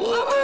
Oh,